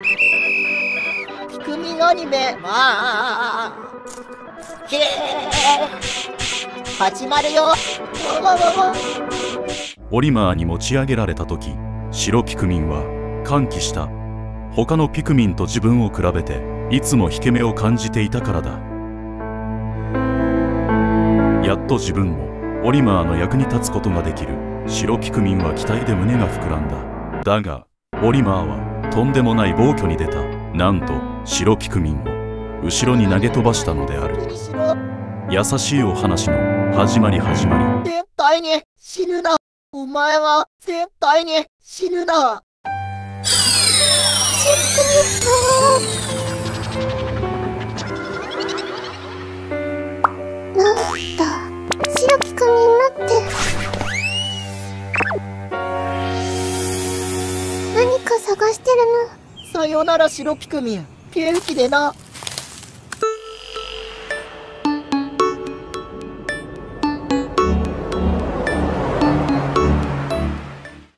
ピクミンアニメまあへえ始まるよ。オリマーに持ち上げられた時白ピクミンは歓喜した他のピクミンと自分を比べていつも引け目を感じていたからだ。やっと自分もオリマーの役に立つことができる白ピクミンは期待で胸が膨らんだ。だがオリマーはとんでもない暴挙に出た。なんと白ピクミンを後ろに投げ飛ばしたのである。優しいお話の始まり始まり。絶対に死ぬな。お前は絶対に死ぬな。なんだ。白き組になって何か探してさよなら白ピクミン元気でな。